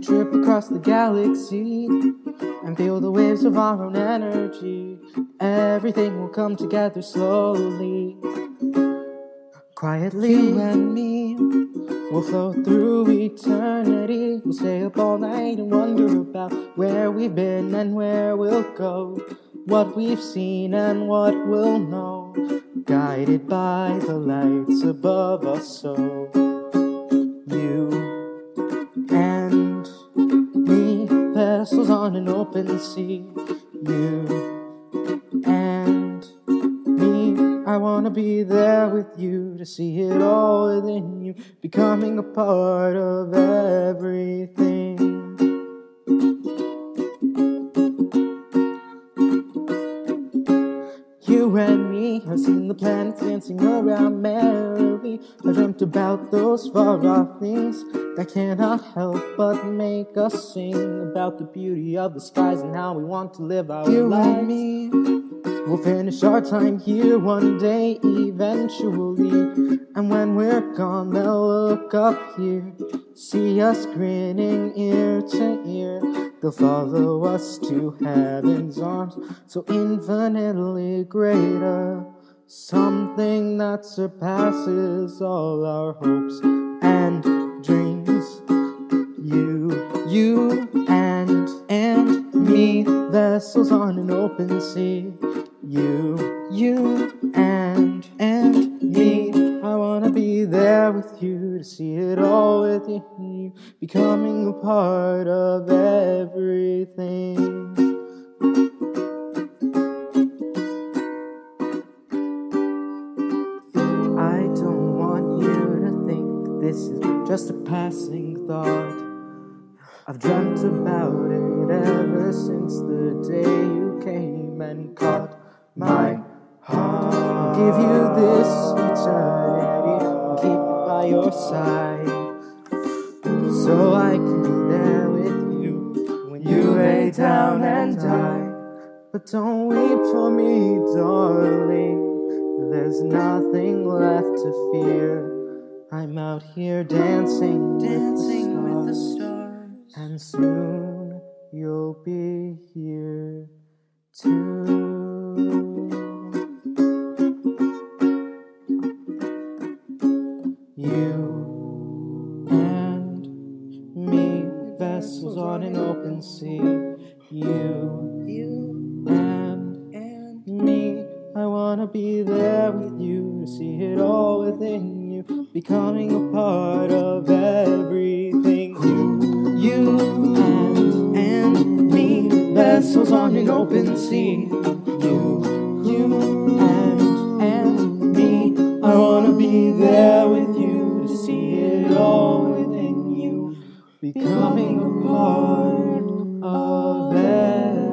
trip across the galaxy and feel the waves of our own energy. Everything will come together slowly. Quietly, you and me will float through eternity. We'll stay up all night and wonder about where we've been and where we'll go, what we've seen and what we'll know, guided by the lights above us. So, you on an open sea. You and me, I wanna be there with you to see it all within you, becoming a part of everything. You and me have seen the planets dancing around merrily. I dreamt about those far off things that cannot help but make us sing about the beauty of the skies and how we want to live our you lives. And me, we'll finish our time here one day eventually. And when we're gone, they'll look up here, see us grinning ear to ear. They'll follow us to heaven's arms, so infinitely greater. Something that surpasses all our hopes and dreams. You, you, and, and me, vessels on an open sea. You, you, and, and me. I wanna be there with you to see it all becoming a part of everything. I don't want you to think this is just a passing thought. I've dreamt about it ever since the day you came and caught my heart. I'll give you this eternity and keep by your side. So I can be there with you when you lay down and die. But don't weep for me, darling. There's nothing left to fear. I'm out here dancing, dancing with, the with the stars, stars. and soon you'll be here too. You open. You You and and me, I wanna be there with you to see it all within you, becoming a part of everything. You, you and and me, vessels on an open sea. You, you and and me, I wanna be there with you to see it all within you, becoming a part of that.